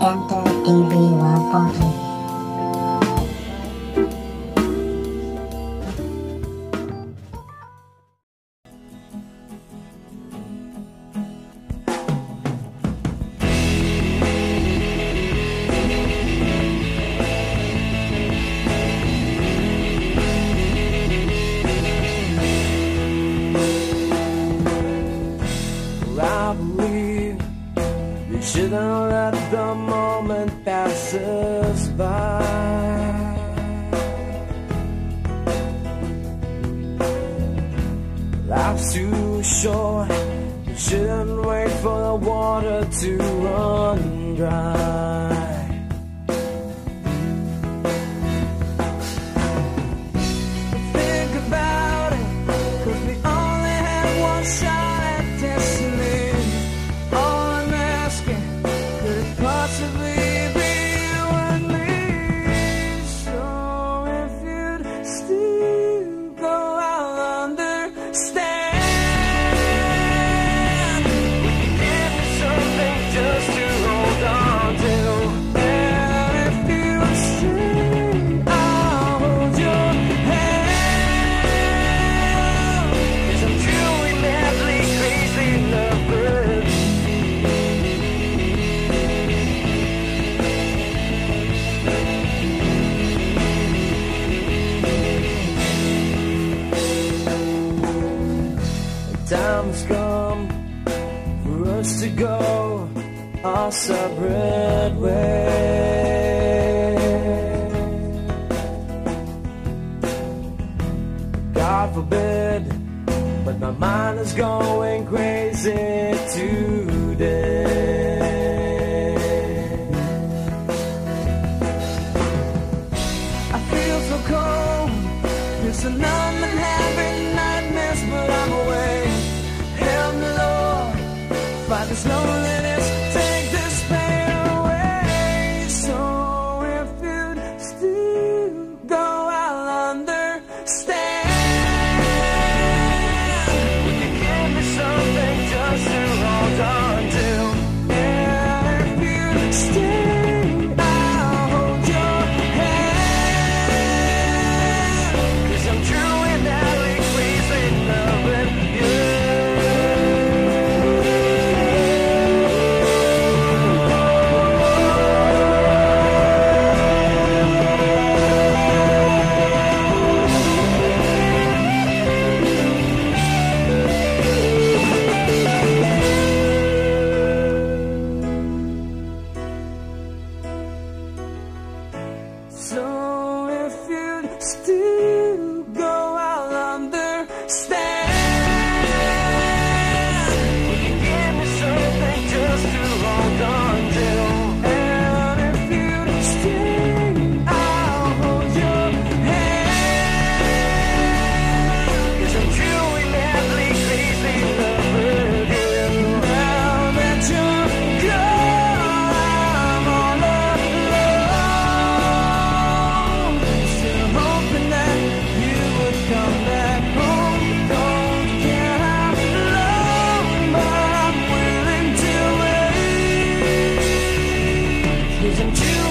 enter TV let the moment passes by. Life's too short, shouldn't wait for the water to run dry. Stay time has come for us to go our separate ways. God forbid, but my mind is going crazy today. I've geçti. into